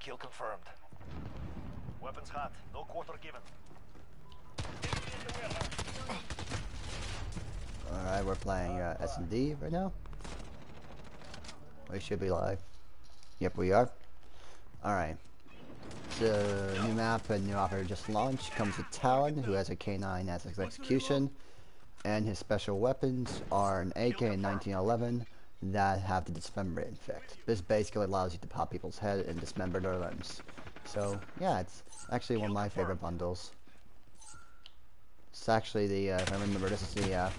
Kill confirmed. Weapons hot. No quarter given. Alright, we're playing uh, S&D right now. We should be live. Yep, we are. Alright. The new map and new operator just launched. Comes with Talon, who has a K9 as his execution. And his special weapons are an AK and 1911 that have the dismember effect. This basically allows you to pop people's head and dismember their limbs. So, yeah, it's actually one of my favorite bundles. It's actually the, uh, if I remember, this is the uh,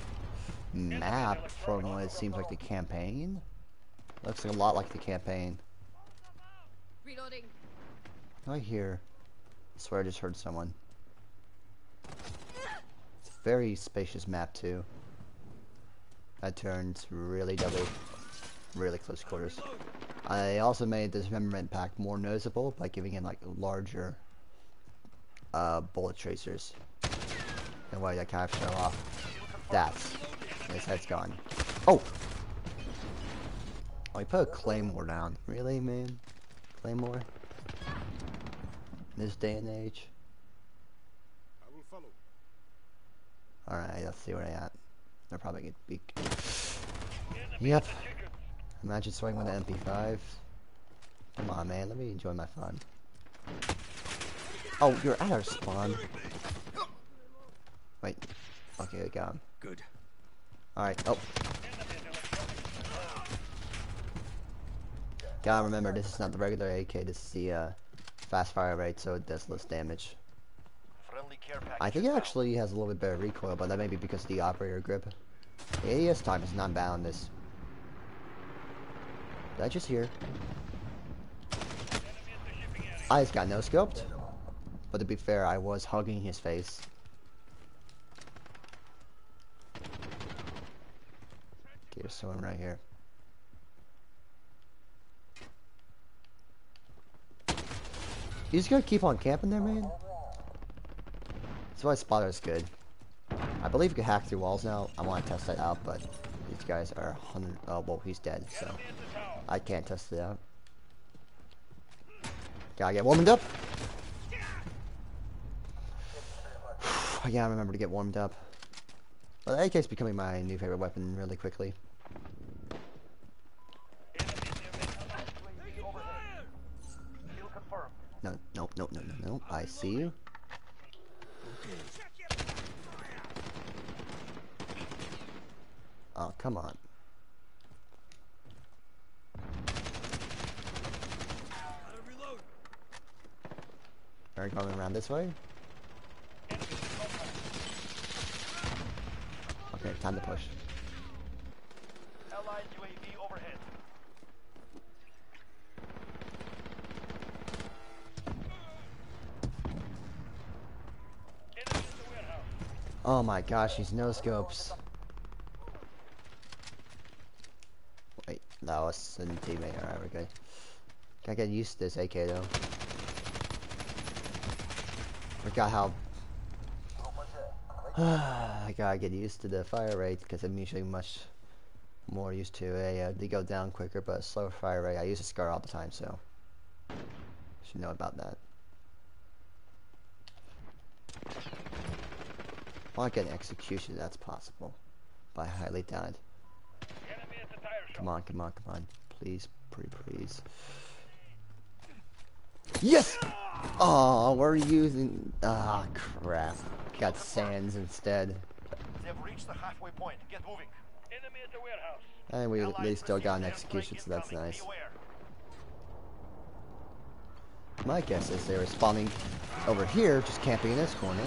map from what it seems like the campaign. Looks a lot like the campaign. Reloading. I hear. I swear I just heard someone. It's a very spacious map too. That turns really double, really close quarters. I also made the dismemberment pack more noticeable by giving it like larger uh, bullet tracers. And way that kind of show off. That's his head's gone. Oh! Oh, he put a claymore down. Really, man? Claymore? In this day and age? I will follow. Alright, let's see where they at. They're probably gonna be... Yep. Imagine swinging with an MP5. Come on, man. Let me enjoy my fun. Oh, you're at our spawn. Wait. Okay, I got him. Good. Alright, oh. Gotta remember, this is not the regular AK, this is the uh, fast fire rate, so it does less damage. Friendly care package. I think it actually has a little bit better recoil, but that may be because of the operator grip. The AES time is not bound this. Did I just hear? I just got no scoped. But to be fair, I was hugging his face. Okay, there's someone right here. You just gonna keep on camping there, man? That's why spotter is good. I believe you can hack through walls now. I want to test that out, but these guys are 100. Oh, uh, well, he's dead, so I can't test it out. Gotta get warmed up. I gotta remember to get warmed up. But the AK is becoming my new favorite weapon really quickly. No, no, no, no, no, no. I see you. Oh, come on. Are we going around this way? Okay, time to push. Allied UAV overhead. Enemy in the warehouse. Oh my gosh, he's no scopes. Wait, that was a teammate. Alright, we're good. Gotta get used to this AK though. Forgot how. I gotta get used to the fire rate because I'm usually much more used to a. Uh, they go down quicker, but a slower fire rate. I use a scar all the time, so should know about that. I get an execution, that's possible. But I highly doubt. Come on, come on, come on. Please, pretty please. Yes! Oh, we're using... Ah, crap. Got sands instead. They've reached the halfway point. Get moving. Enemy at the warehouse. And we, Allies they still got an execution, so that's nice. My guess is they were spawning over here, just camping in this corner.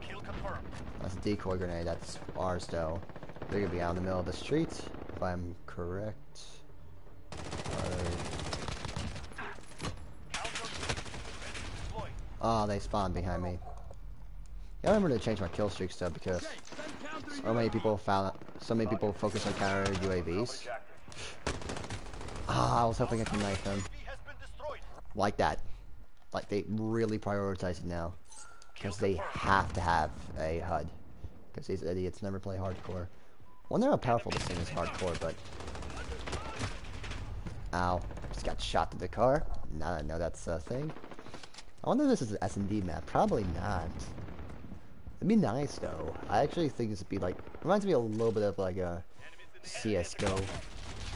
Kill confirmed. That's a decoy grenade, that's ours though. They're gonna be out in the middle of the street, if I'm correct. Counter ready to deploy. Oh, they spawned behind me. Yeah, I remember to change my kill streaks though because so many people found so many people focus on counter UAVs. Ah, I was hoping I could knife them UAV has been destroyed. like that. Like they really prioritize it now because they have to have a HUD because these idiots never play hardcore. They're how powerful this thing is hardcore, but Ow. Just got shot to the car. Now I know that's a thing. I wonder if this is an S&D map. Probably not. It'd be nice though. I actually think this would be like reminds me a little bit of like a CS:GO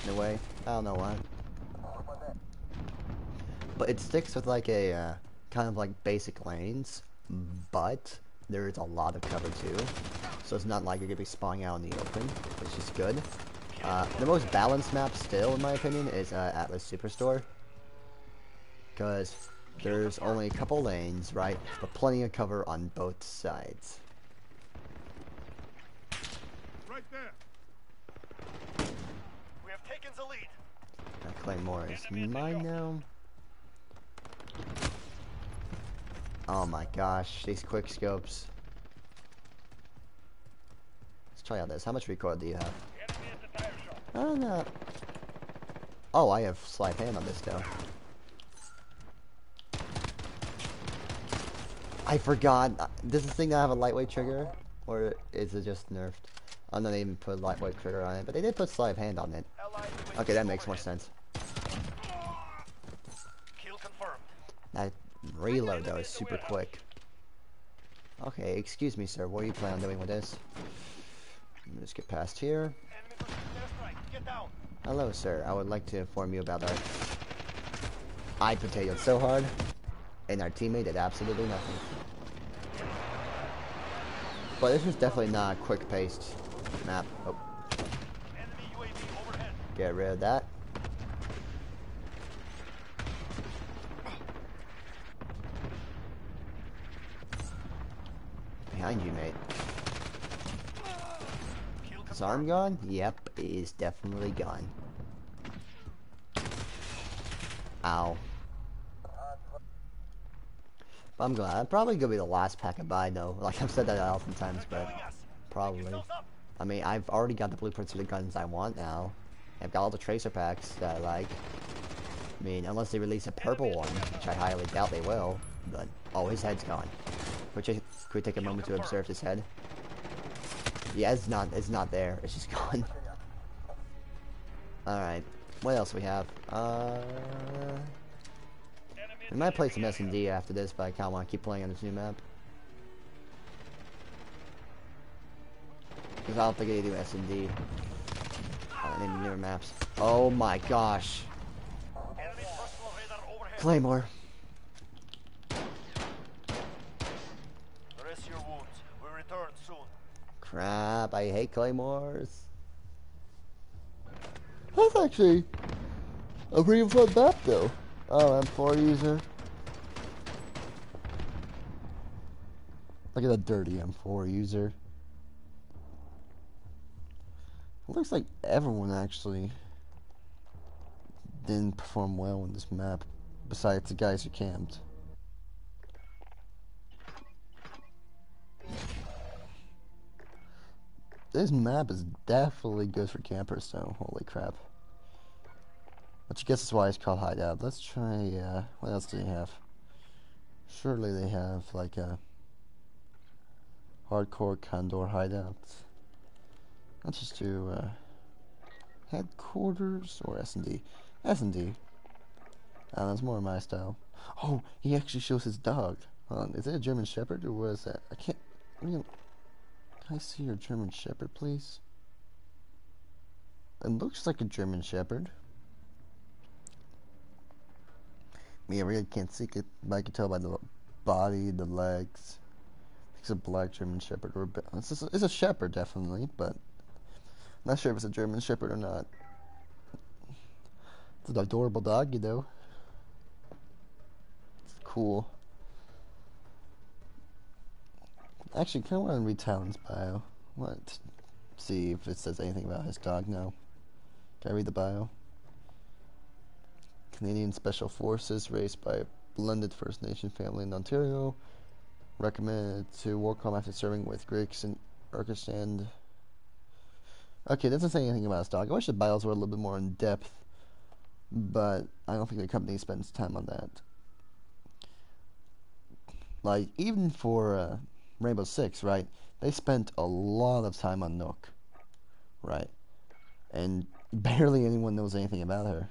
in a way. I don't know why, but it sticks with like a uh, kind of like basic lanes, but there is a lot of cover too. So it's not like you're gonna be spawning out in the open, which is good. Uh, the most balanced map still, in my opinion, is uh, Atlas Superstore. Because there's only a couple lanes, right? But plenty of cover on both sides. Right there. We have taken the lead. That Claymore is mine now. Oh my gosh, these quick scopes. Try out this. How much record do you have? Oh, at the tire shop. I don't know. Oh, I have sleight hand on this though. I forgot. uh, Does this thing not have a lightweight trigger? Or is it just nerfed? I'm not even put lightweight trigger on it, but they did put sleight of hand on it. Okay, that makes more sense. Kill confirmed. That reload though is super quick. Okay, excuse me, sir. What are you planning on doing with this? Let me just get past here. Hello, sir. I would like to inform you about our. I potatoed so hard, and our teammate did absolutely nothing. But this is definitely not a quick-paced map. Oh, get rid of that. Behind you, mate. Arm gone? Yep, it is definitely gone. Ow. But I'm glad. I'm probably gonna be the last pack of buy though. Like I've said that oftentimes, but Joining us. probably. I mean, I've already got the blueprints for the guns I want now. I've got all the tracer packs that I like. I mean, unless they release a purple one, which I highly doubt they will. But oh, his head's gone. Which I, could take a moment to observe his head? Yeah, it's not. It's not there. It's just gone. All right. What else we have? Uh, we might play some S and D after this, but I kind of want to keep playing on this new map. Because I don't think they do S and D on any newer maps. Oh my gosh. Claymore. Rest your wounds. We return soon. Crap, I hate claymores. That's actually a pretty fun map though. Oh, M4 user. Look at that dirty M4 user. It looks like everyone actually didn't perform well in this map, besides the guys who camped. This map is definitely good for campers though, holy crap. Which I guess is why it's called Hideout. Let's try, uh, what else do they have? Surely they have like a hardcore Condor Hideout. Let's just do, uh, headquarters or S&D. S&D. Uh, that's more my style. Oh, he actually shows his dog. Is it a German Shepherd or what is that? I can't, I mean, can I see your German Shepherd, please? It looks like a German Shepherd. Me, I really can't see it, but I can tell by the body, the legs. It's a black German Shepherd, or a it's a, it's a Shepherd, definitely, but I'm not sure if it's a German Shepherd or not. It's an adorable dog, you know. It's cool. Actually, kind of want to read Talon's bio. What? See if it says anything about his dog now. Can I read the bio? Canadian Special Forces, raised by a blended First Nation family in Ontario. Recommended to Warcom after serving with Greeks in Kyrgyzstan. Okay, doesn't say anything about his dog. I wish the bios were a little bit more in depth, but I don't think the company spends time on that. Like, even for uh, Rainbow Six, right? They spent a lot of time on Nøkk, right? And barely anyone knows anything about her.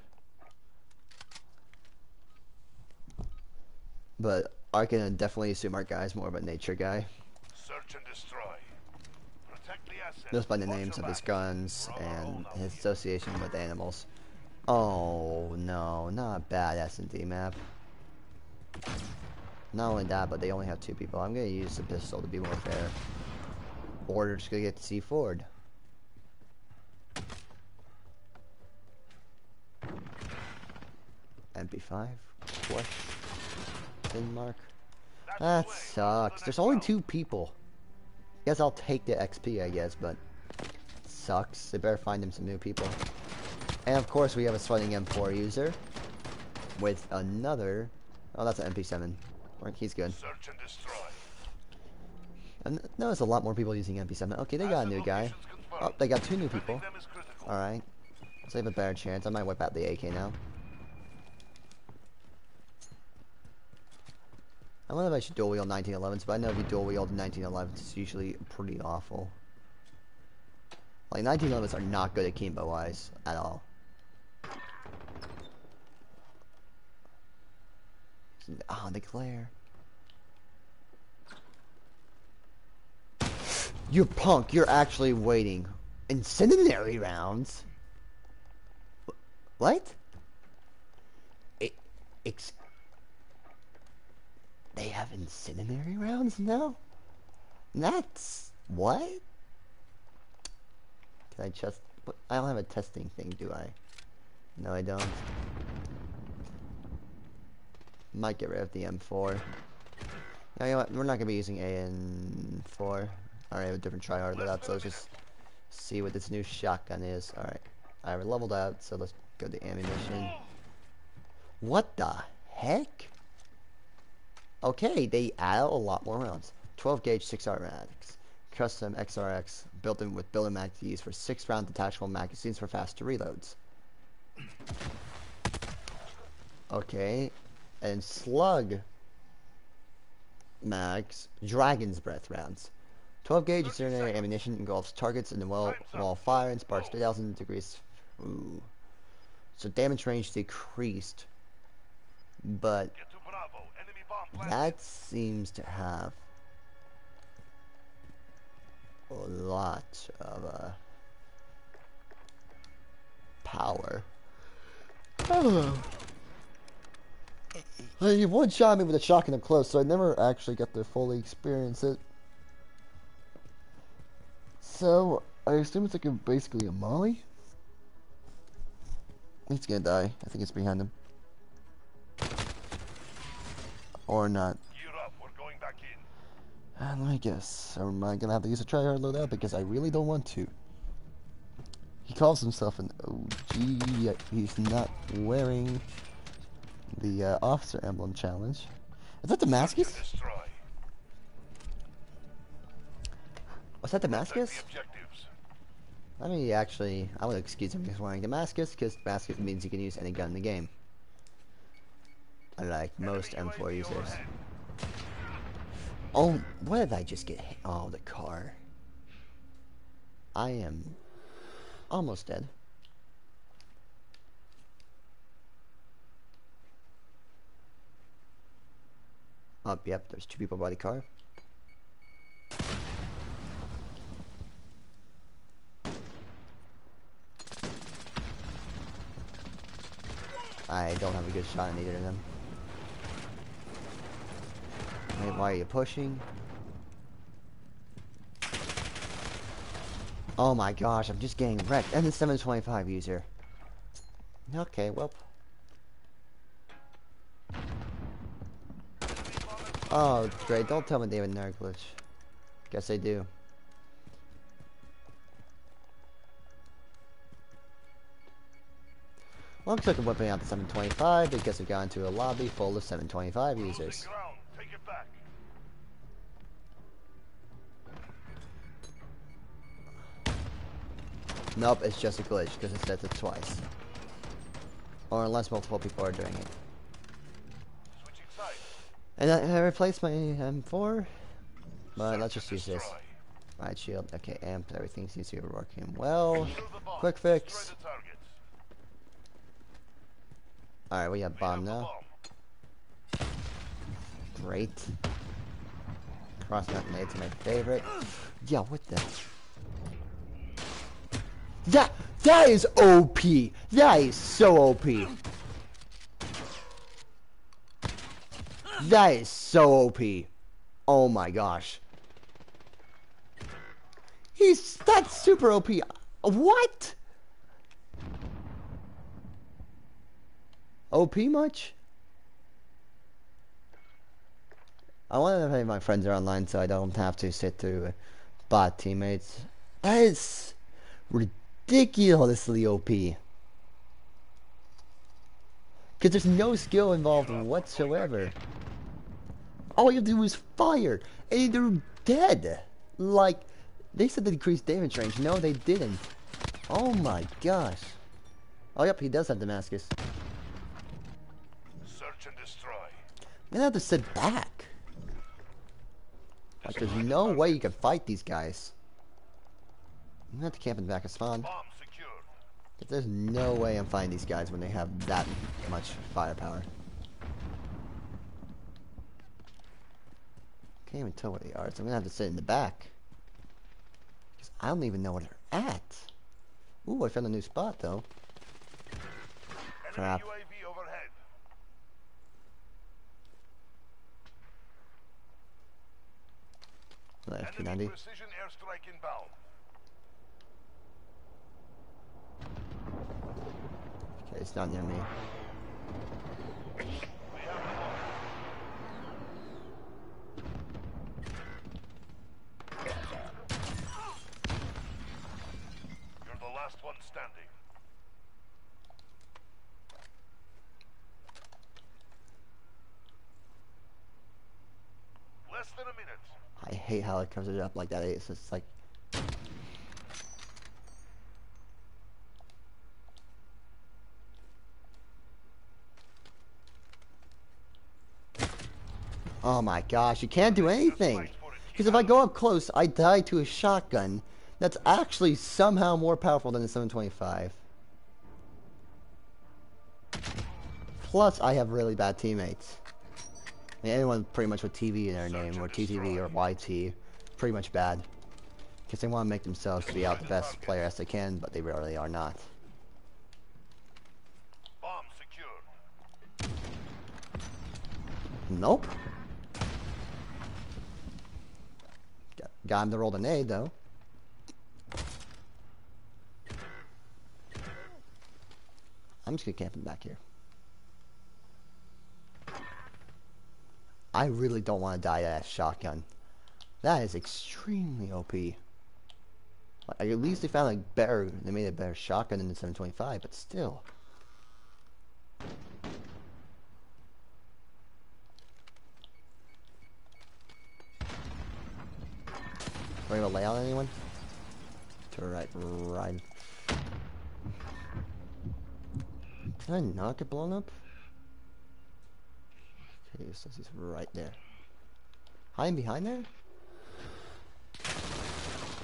But I can definitely assume our guy's more of a nature guy. Search and destroy. Just by the names of his guns and his association with animals. Oh no, not a bad S&D map. Not only that, but they only have two people. I'm gonna use the pistol to be more fair. Or they're just gonna get to see Ford. MP5 question mark. That sucks. There's only two people. Guess I'll take the XP, I guess, but sucks. They better find him some new people. And of course, we have a sweating M4 user with another. Oh, that's an MP7. He's good. Search and destroy. And notice a lot more people using MP7. Okay, they got a new guy. Oh, they got two new people. them is critical. All right. So they have a better chance. I might whip out the AK now. I wonder if I should dual wield 1911s, but I know if you dual wield 1911s, it's usually pretty awful. Like 1911s are not good at Kimbo wise at all. Oh, the glare. You punk, you're actually waiting. Incendiary rounds? Wh- What? It, ex- they have incendiary rounds now? That's... what? Can I just... I don't have a testing thing, do I? No, I don't. Might get rid of the M4. Yeah, you know what? We're not gonna be using M4. Alright, a different tryhard loadout, so let's just see what this new shotgun is. Alright. I leveled out, so let's go to ammunition. What the heck? Okay, they add a lot more rounds. 12 gauge 6 automatics. Custom XRX built in with built-in to use for 6 round detachable magazines for faster reloads. Okay, and slug mags, dragon's breath rounds. 12 gauge incendiary ammunition engulfs targets in the wall, wall of fire and sparks 3000 degrees. Ooh. So damage range decreased. But Get to Bravo. Enemy bomb planted. that seems to have a lot of uh, power. Oh. Well, you one shot me with a shotgun up close, so I never actually got to fully experience it. So, I assume it's like a, basically a molly? He's gonna die. I think it's behind him. Or not. Gear up. We're going back in. Uh, and I guess am I gonna have to use a tryhard loadout because I really don't want to. He calls himself an OG, yet he's not wearing the uh, officer emblem challenge. Is that Damascus? Was that Damascus? I mean, actually, I would excuse him for wearing Damascus because Damascus means you can use any gun in the game. Unlike most Enemy M4 users. Oh, what did I just get hit? Oh, the car. I am almost dead. Oh, yep, there's two people by the car. I don't have a good shot on either of them. Why are you pushing? Oh my gosh, I'm just getting wrecked. And the 725 user. Okay, well. Oh, great. Don't tell me they have a nerd glitch. Guess they do. Well, I'm clicking whipping out the 725 because we got into a lobby full of 725 users. ground. Take it back. Nope, it's just a glitch because it says it twice. Or unless multiple people are doing it. And I, I replaced my um, M4, but Search let's just use this. Right shield, okay, amp, everything seems to be working well. Secure the bomb. Quick fix. Alright, we have bomb now. Great. Cross nut nades are my favorite. Yeah, what the? That that is OP. That is so OP. That is so OP. Oh my gosh. He's that's super OP. What? OP much? I wonder if any of my friends are online so I don't have to sit through bot teammates. That is ridiculously OP. Because there's no skill involved whatsoever. All you have to do is fire, and they're dead. Like, they said they decreased damage range. No, they didn't. Oh my gosh. Oh, yep, he does have Damascus. Search and destroy. They have to sit back. Like, there's no way you can fight these guys. I'm gonna have to camp in the back of spawn. Bomb secured. But there's no way I'm fighting these guys when they have that much firepower. I can't even tell where they are, so I'm gonna have to sit in the back. Because I don't even know where they're at. Ooh, I found a new spot though. Crap. UAV overhead. Left Enemy P90. precision airstrike inbound. Okay, it's not near me. We have the bomb. You're the last one standing. Less than a minute. I hate how it comes it up like that. It's just like Oh my gosh, you can't do anything. Because if I go up close, I die to a shotgun. That's actually somehow more powerful than the 725. Plus, I have really bad teammates. I mean, anyone pretty much with TV in their name, or TTV or YT, pretty much bad. Because they want to make themselves to be out the best player as they can, but they really are not. Bomb secured. Nope. Got, got him to roll the nade, though. I'm just gonna camp him back here. I really don't want to die to that shotgun. That is extremely OP. Like, at least they found like better, they made a better shotgun than the 725, but still. Are you gonna lay on anyone? To the right, Can I not get blown up? Okay, so he's right there. Hiding behind there?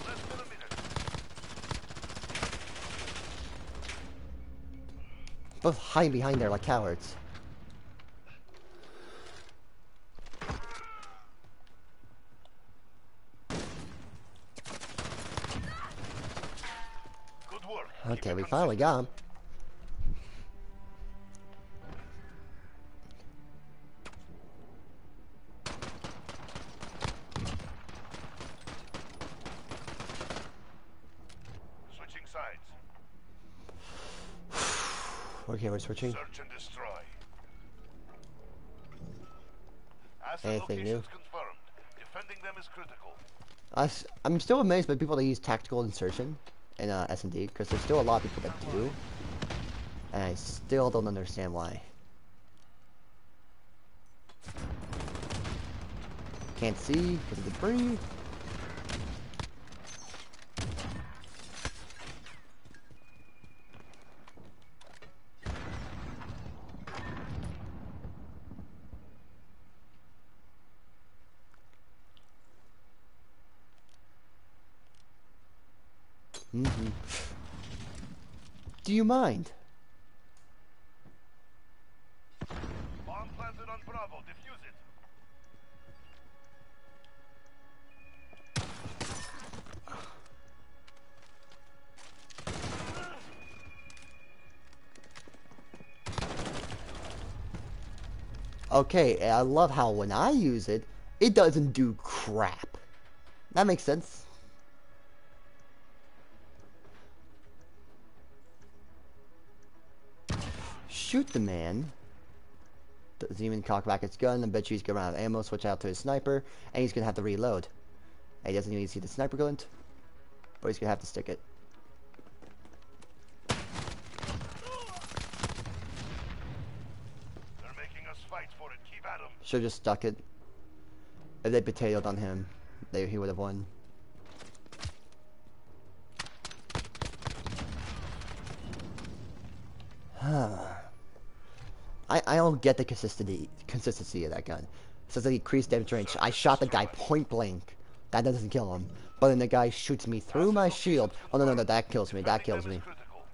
Less than a. Both hiding behind there like cowards. Good work. Okay, we finally got him. Okay, we're switching. Search and destroy. Anything new? confirmed. Defending them is critical. I, am still amazed by people that use tactical insertion in uh, S&D, because there's still a lot of people that do. And I still don't understand why. Can't see because of the debris. mind. Bomb planted on Bravo. Defuse it. Okay, I love how when I use it, it doesn't do crap. That makes sense. Shoot the man. Doesn't even cock back its gun. I bet you he's gonna run out of ammo, switch out to his sniper, and he's gonna have to reload. And he doesn't even see the sniper glint, but he's gonna have to stick it. They're making us fight for it. Keep at 'em. Should've just stuck it. If they potatoed on him, they, he would have won. I, I don't get the consistency consistency of that gun. Says that increased damage range. I shot the guy point blank. That doesn't kill him. But then the guy shoots me through my shield. Oh no no no that kills me. That kills me. them is critical.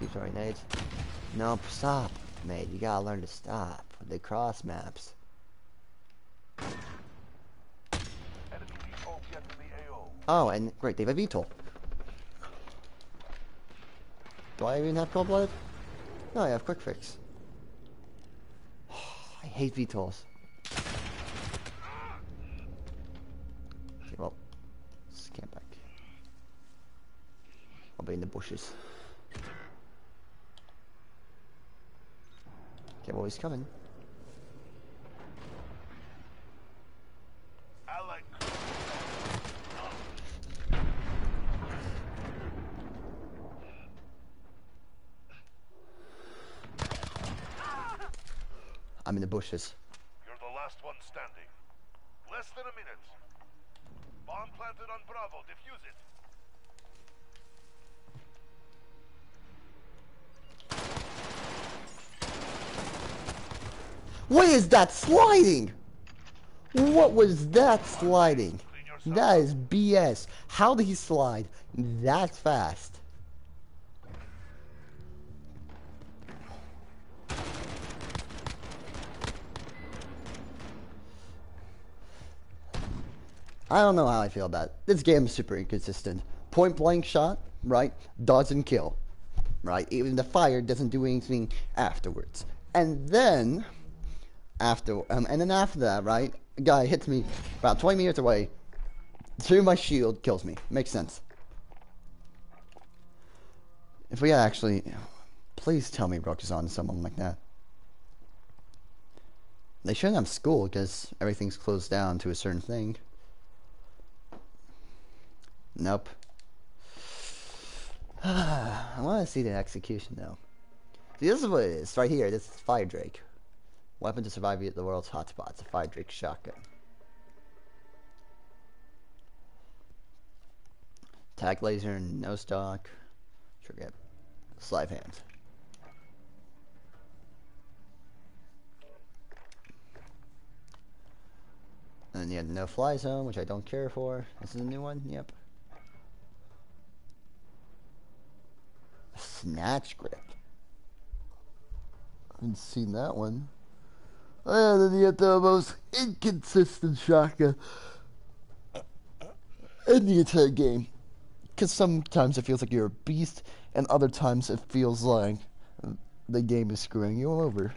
Keep throwing nades. No, stop, mate. You gotta learn to stop with the cross maps. Enemy depot get to the AO. Oh, and great, they have a VTOL. Do I even have cold blooded? No, I have quick fix. I hate VTOLs. Okay, well, camp back. I'll be in the bushes. Okay, well, he's coming. Alec. I'm in the bushes. You're the last one standing. Less than a minute. Bomb planted on Bravo. Defuse it. What is that sliding? What was that sliding? That is BS. How did he slide that fast? I don't know how I feel about it. This game is super inconsistent. Point blank shot, right, doesn't kill. Right? Even the fire doesn't do anything afterwards. And then after um, and then after that, right, a guy hits me about 20 meters away through my shield, kills me. Makes sense. If we actually, please tell me Rook is on someone like that. They shouldn't have school because everything's closed down to a certain thing. Nope. I want to see the execution though. See, this is what it is right here. This is Fire Drake. Weapon to survive the world's hotspots. A Fire Drake shotgun. Tac laser, no stock. Forget. Slive hands. And then you have no fly zone, which I don't care for. This is a new one. Yep. Snatch grip. I haven't seen that one. And then you have the most inconsistent shotgun in the entire game. Because sometimes it feels like you're a beast, and other times it feels like the game is screwing you over.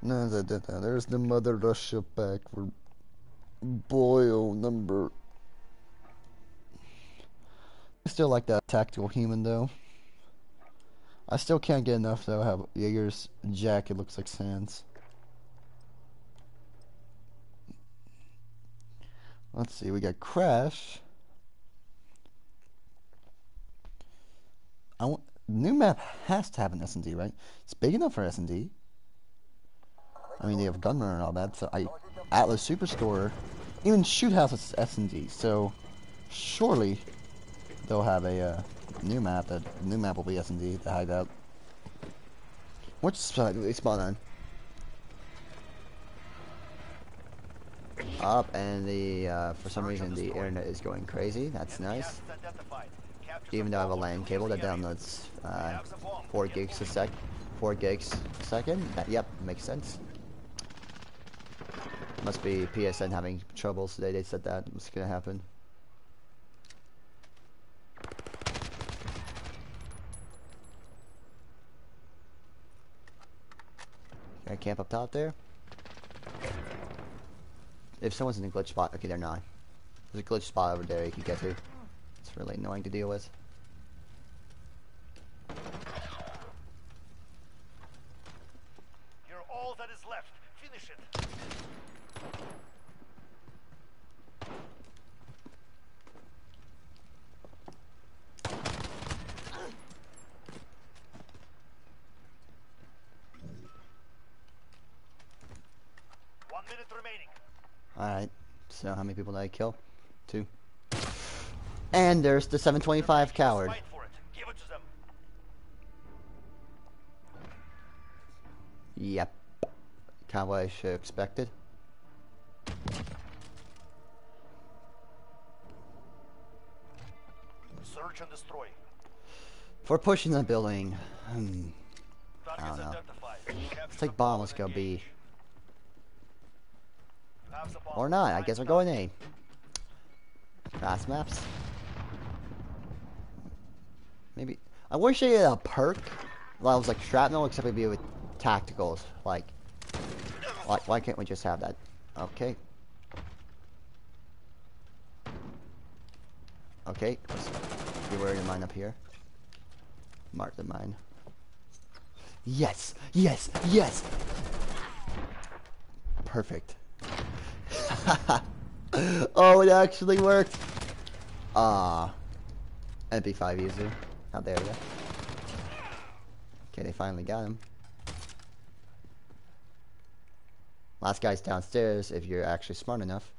No, no, no, no. There's the Mother Russia pack for Boyle number. I still like that tactical human though. I still can't get enough though how Jaeger's jacket looks like Sans. Let's see, we got Crash. I want new map has to have an S and D, right? It's big enough for S and D. I mean, they have Gunrunner and all that. So I, Atlas Superstore, even Shoot House is S and D. So surely they'll have a uh, new map. That new map will be S and D. The hideout. Which side do they spawn on? Up and the uh, for some reason the internet is going crazy. That's nice. Even though I have a LAN cable that downloads uh, four gigs a sec, four gigs a second. That, yep, makes sense. Must be PSN having troubles today. They said that was gonna happen. Camp up top there. If someone's in a glitch spot, okay, they're not. There's a glitch spot over there you can get to. It's really annoying to deal with. You're all that is left. Finish it. One minute remaining. Alright, so how many people did I kill? Two. And there's the 725 coward. Fight for it. Give it to them. Yep. Kind of what I should have expected. Search and destroy. For pushing the building. Hmm. Targets don't know. Let's take bomb, let's go B. Have the bomb. Or not, I guess we're going A. Fast maps. Maybe. I wish they had a perk. That was like shrapnel, except it'd be with tacticals. Like, why, why can't we just have that? Okay. Okay, let's be of mine up here. Mark the mine. Yes, yes, yes! Perfect. oh, it actually worked! Ah. MP5 user. How dare ya. Okay, they finally got him. Last guy's downstairs if you're actually smart enough.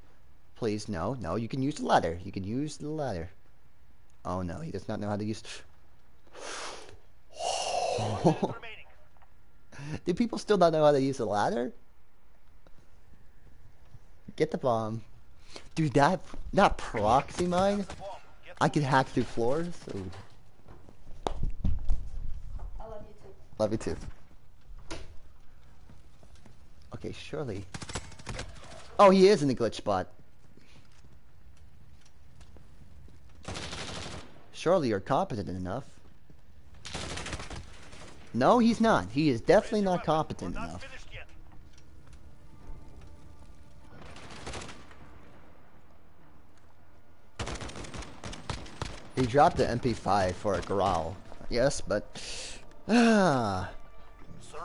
Please, no, no, you can use the ladder. You can use the ladder. Oh no, he does not know how to use... Do people still not know how to use the ladder? Get the bomb. Dude, that, that proxy mine, The bomb. Get I can hack through floors. Ooh. I love you too. Love you too. Okay, surely. Oh, he is in the glitch spot. Surely you're competent enough. No, he's not. He is definitely not competent We're not enough. He dropped the MP5 for a Grau. Yes, but ah,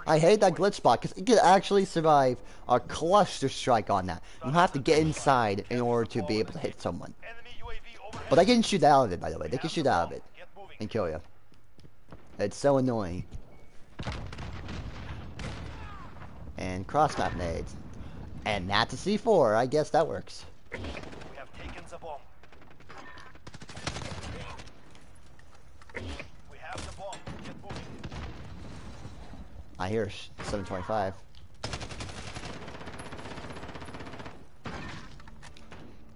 I hate that glitch spot because it could actually survive a cluster strike on that. You have to get inside in order to be able to hit someone. But they can shoot out of it, by the way. They can shoot out of it and kill you. It's so annoying. And cross map nades. And that's a C4. I guess that works. We have taken the bomb. We have the bomb. Get moving. I hear 725.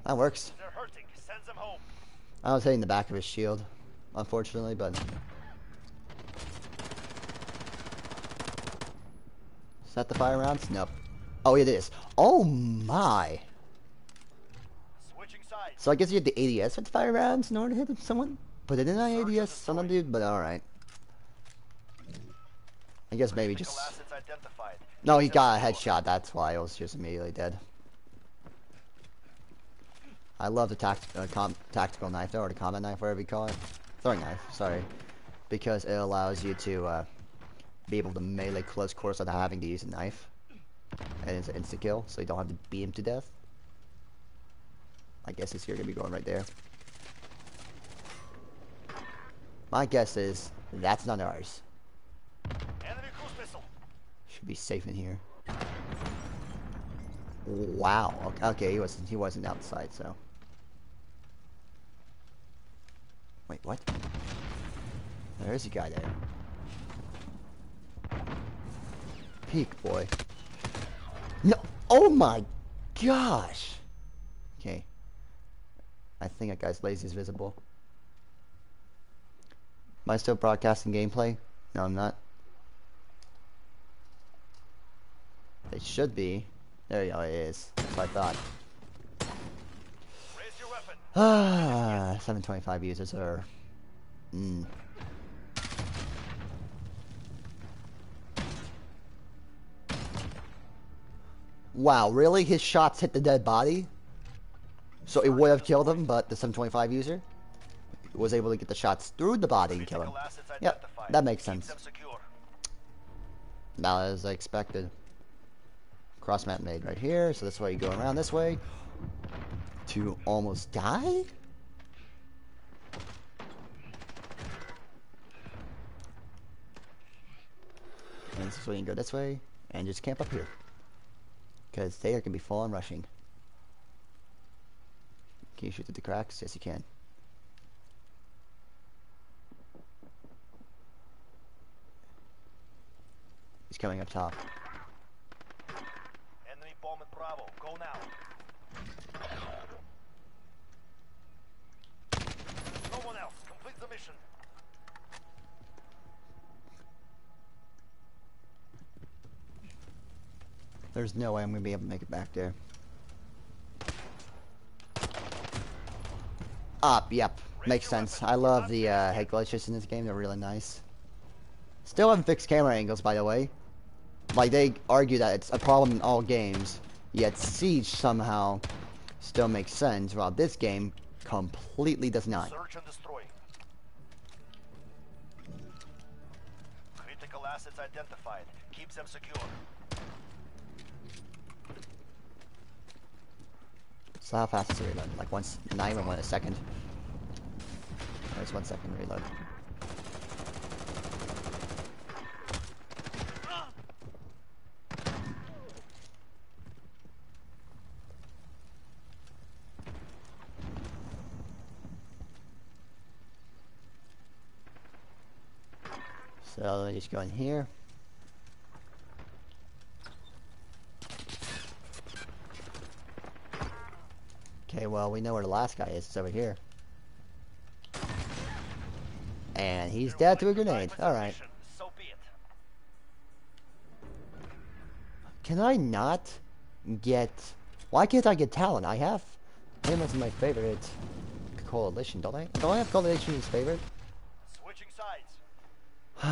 That works. They're hurting. Send them home. I was hitting the back of his shield, unfortunately, but. Is that the fire rounds? Nope. Oh, yeah it is. Oh my! Switching sides. So I guess you had the ADS with the fire rounds in order to hit someone? Put it in an ADS a dude, but alright. I guess maybe just. No, he got a headshot, that's why I was just immediately dead. I love the tact uh, com tactical knife, though, or the combat knife, whatever you call it. Throwing knife, sorry. Because it allows you to uh, be able to melee close quarters without having to use a knife. And it's an insta kill, so you don't have to beat him to death. My guess is you're gonna be going right there. My guess is that's not ours. Should be safe in here. Wow. Okay, okay, he wasn't. He wasn't outside. So. Wait, what? There is a guy there. Peek, boy. No. Oh my gosh. Okay. I think that guy's lazy is visible. Am I still broadcasting gameplay? No, I'm not. It should be. There you go, it is. That's what I thought. Raise your weapon. Ah, 725 users are... Mm. Wow, really? His shots hit the dead body? So it would have killed him, but the 725 user was able to get the shots through the body and kill him. Yep, that makes sense. Not as I expected. Cross map made right here, so this way you go around this way. To almost die? And this way you can go this way and just camp up here. Because they are going to be full on rushing. Can you shoot through the cracks? Yes, you can. He's coming up top. Enemy bomb at Bravo. Go now. No one else. Mission. There's no way I'm gonna be able to make it back there. Up, yep. Makes sense. I love the uh, head glitches in this game. They're really nice. Still haven't fixed camera angles, by the way. Like, they argue that it's a problem in all games, yet Siege somehow still makes sense, while this game completely does not. Search and destroy. Assets identified. Keep them secure. So how fast is it reload? Like once, not even one a second. There's one second reload. So let me just go in here. Okay, well, we know where the last guy is. It's over here. And he's dead to a grenade. Alright. So be it. Can I not get... Why can't I get Talon? I have him as my favorite coalition, don't I? Don't I have coalition as favorite?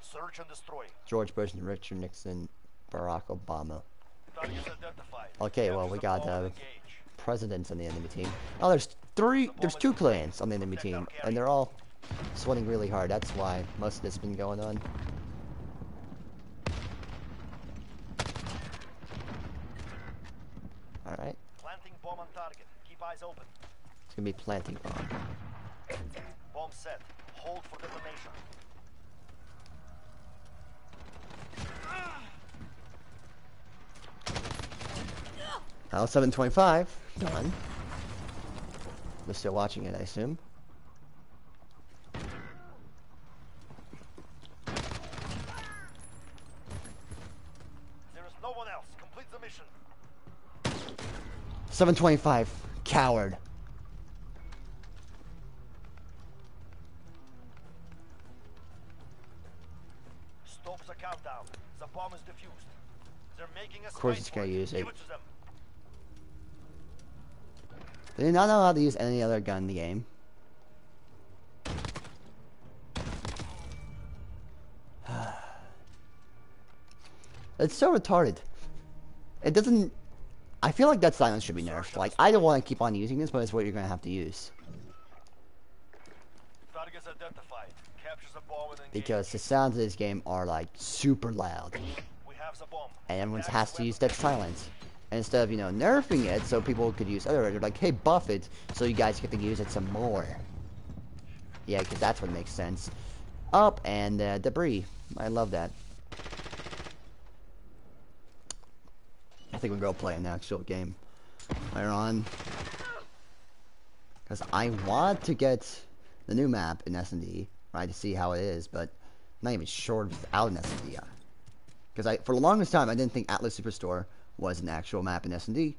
Search and destroy. George Bush and Richard Nixon, Barack Obama. Okay, well, we got, uh. Presidents on the enemy team. Oh, there's three, there's two clans on the enemy team, and they're all sweating really hard. That's why most of this has been going on. Alright, Planting bomb on target. Keep eyes open. it's gonna be planting bomb. Bomb set. Hold for detonation. Now 725, done. They're still watching it, I assume. There is no one else. Complete the mission. 725, coward. Course it's gonna use it. it to them. They're not allowed to use any other gun in the game. it's so retarded. It doesn't... I feel like that silence should be nerfed. Like, I don't want to keep on using this, but it's what you're going to have to use. Targets identified. Capture the bomb and engage. Because the sounds of this game are, like, super loud. We have bomb. and everyone has to use that silence. And instead of, you know, nerfing it so people could use other, they're like, hey, buff it so you guys get to use it some more. Yeah, because that's what makes sense. Up and uh, debris. I love that. I think we'll go play an actual game later on. Because I want to get the new map in S&D, right, to see how it is, but I'm not even sure without an S&D. Because I, for the longest time, I didn't think Atlas Superstore was an actual map in S&D.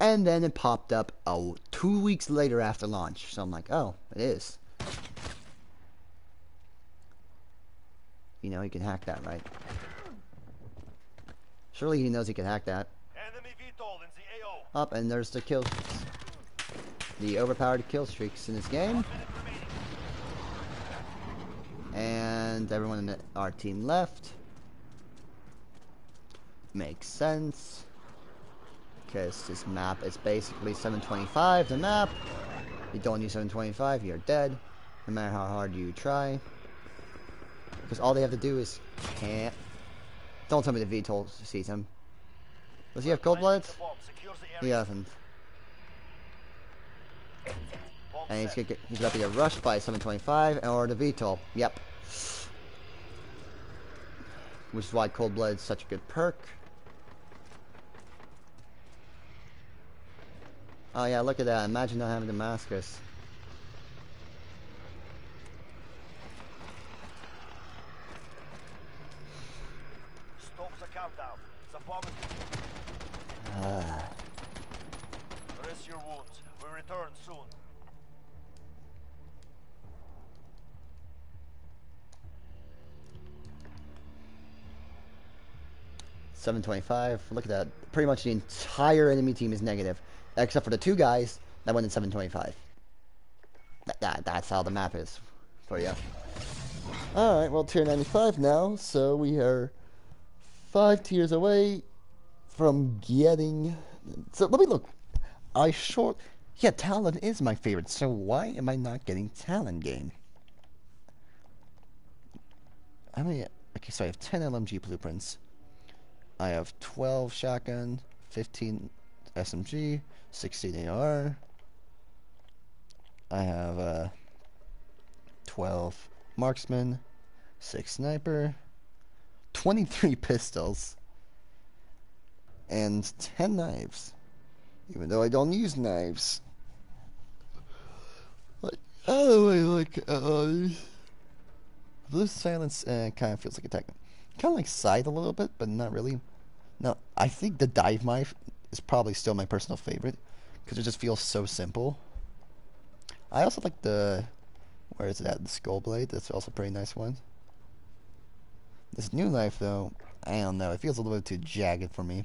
And then it popped up oh, two weeks later after launch. So I'm like, oh, it is. You know, he can hack that, right? Surely he knows he can hack that. Enemy VTOL in the AO. Up, and there's the kill... The overpowered kill streaks in this game. And everyone in the, our team left. Makes sense. Because this map is basically 725, the map. You don't use 725, you're dead. No matter how hard you try. Because all they have to do is can't. Don't tell me the VTOL sees him. Does he have cold bloods? He doesn't. And he's gonna get, he's get rushed by 725 or the VTOL. Yep. Which is why Cold Blood is such a good perk. Oh yeah, look at that. Imagine not having Damascus. Stop the countdown. The bomb is. Ah. Rest your wounds. We return soon. Seven twenty-five. Look at that. Pretty much the entire enemy team is negative, except for the two guys that went in seven twenty-five. That, that that's how the map is for you. All right. Well, tier ninety-five now, so we are five tiers away from getting. So let me look. I short. Yeah, Talon is my favorite. So why am I not getting Talon game? How many? Okay, so I have ten LMG blueprints. I have 12 shotgun, 15 SMG, 16 AR. I have uh, 12 marksman, 6 sniper, 23 pistols, and 10 knives. Even though I don't use knives. Like, oh, I like uh, Blue silence uh, kind of feels like a attack. Kind of like scythe a little bit, but not really. No, I think the dive knife is probably still my personal favorite because it just feels so simple. I also like the where is it at? The skull blade. That's also a pretty nice one. This new knife though, I don't know. It feels a little bit too jagged for me.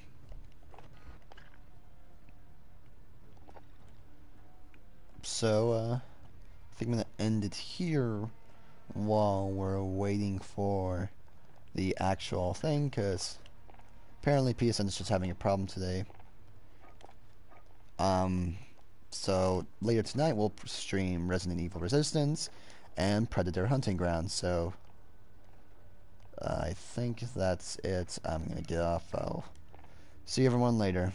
So uh, I think I'm gonna end it here while we're waiting for the actual thing because apparently PSN is just having a problem today. Um, so later tonight we'll stream Resident Evil Resistance and Predator Hunting Ground. So I think that's it. I'm gonna get off. I'll see everyone later.